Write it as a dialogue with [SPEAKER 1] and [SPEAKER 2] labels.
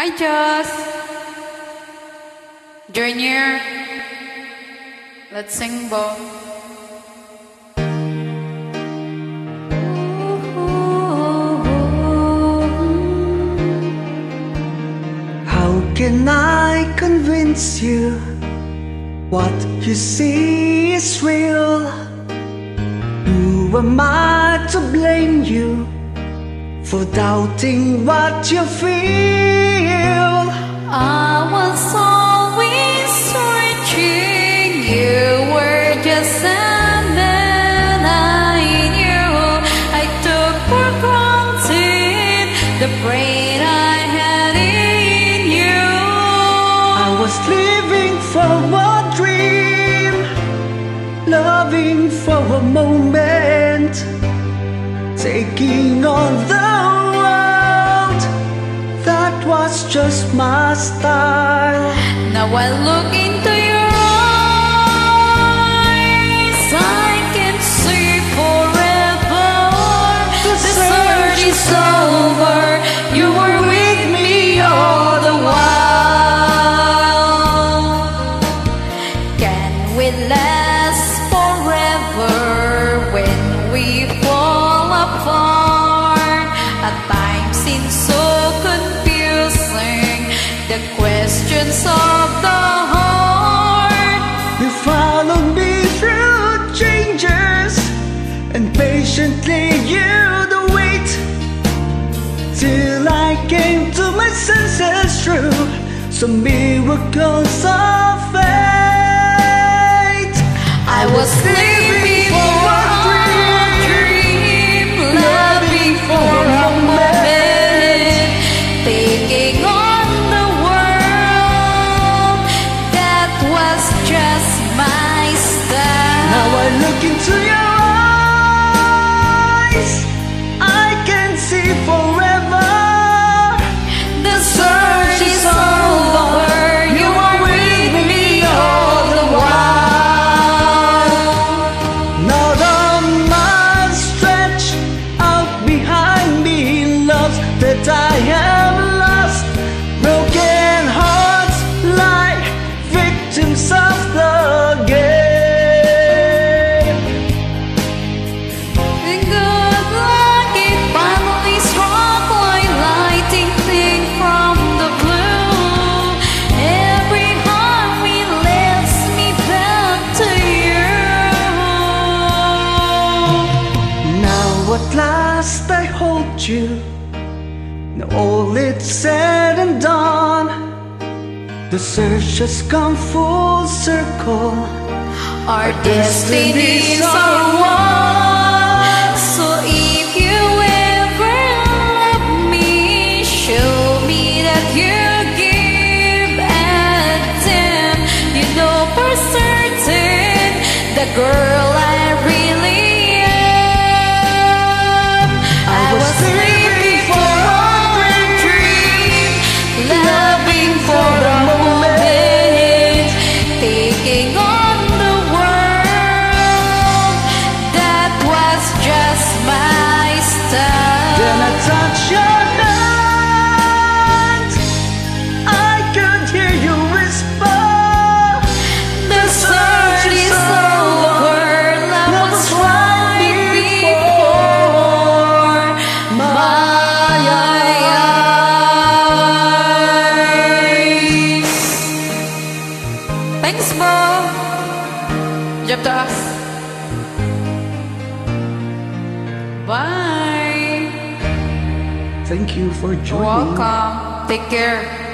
[SPEAKER 1] Hi, Joss. Here. Let's sing, Bo.
[SPEAKER 2] How can I convince you what you see is real? Who am I to blame you for doubting what you feel?
[SPEAKER 1] I was always searching. You were just a man I knew. I took for granted the brain I had in you.
[SPEAKER 2] I was living for a dream, loving for a moment, taking on the just my style.
[SPEAKER 1] Now I look The questions of the heart.
[SPEAKER 2] You followed me through changes and patiently you'd wait till I came to my senses through some miracles of fate.
[SPEAKER 1] I was living
[SPEAKER 2] into your eyes, I can see forever.
[SPEAKER 1] The search is over. You are with me all the while.
[SPEAKER 2] Now the miles stretch out behind me, that I have at last I hold you. Now all it's said and done. The search has come full circle.
[SPEAKER 1] Our destinies are one. So if you ever love me, show me that you give and then you know for certain the girl taking on Bye.
[SPEAKER 2] Thank you for joining.
[SPEAKER 1] Welcome. Take care.